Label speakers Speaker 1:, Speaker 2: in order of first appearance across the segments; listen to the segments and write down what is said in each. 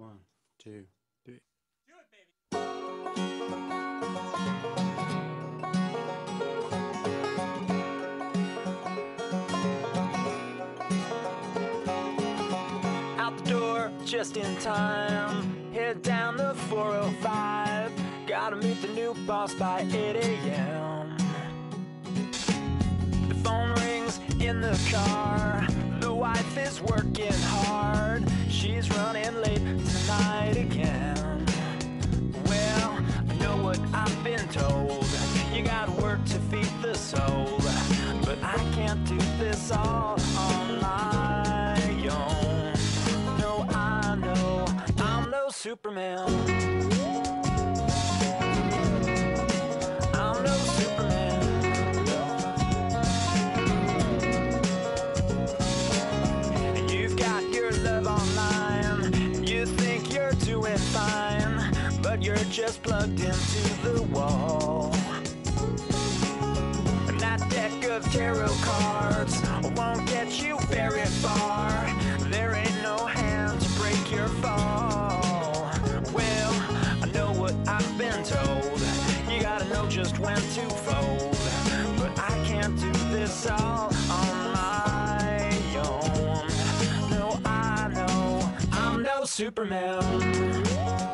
Speaker 1: One, two, three.
Speaker 2: Do it, baby.
Speaker 3: out the door just in time. Head down the 405. Gotta meet the new boss by 8 a.m. The phone rings in the car. The wife is working can't do this all on my own. No, I know I'm no Superman. I'm no Superman. You've got your love online. You think you're doing fine, but you're just plugged into the wall. Of tarot cards won't get you very far. There ain't no hand to break your fall. Well, I know what I've been told. You gotta know just when to fold. But I can't do this all on my own. No, I know I'm no Superman.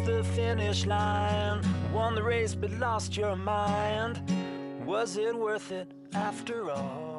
Speaker 3: The finish line, won the race but lost your mind. Was it worth it after all?